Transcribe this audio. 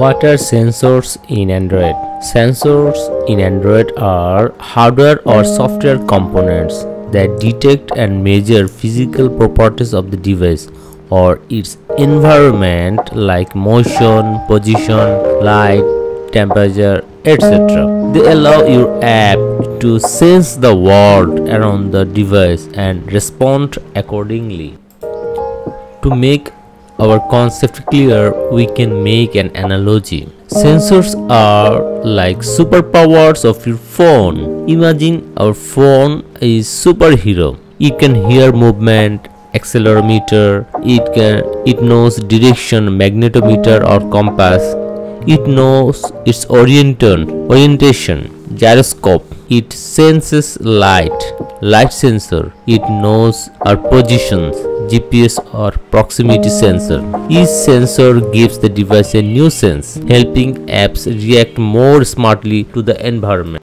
What are sensors in Android? Sensors in Android are hardware or software components that detect and measure physical properties of the device or its environment like motion, position, light, temperature, etc. They allow your app to sense the world around the device and respond accordingly. To make our concept clear, we can make an analogy. Sensors are like superpowers of your phone. Imagine our phone is superhero. It can hear movement, accelerometer, it can it knows direction, magnetometer or compass. It knows its orientation, orientation, gyroscope. It senses light, light sensor. It knows our positions GPS or proximity sensor. Each sensor gives the device a new sense, helping apps react more smartly to the environment.